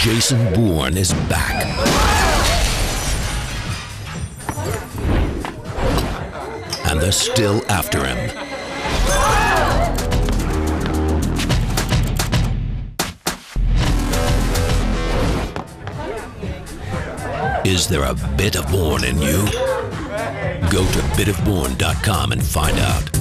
Jason Bourne is back. And they're still after him. Is there a bit of Bourne in you? Go to bitofbourne.com and find out.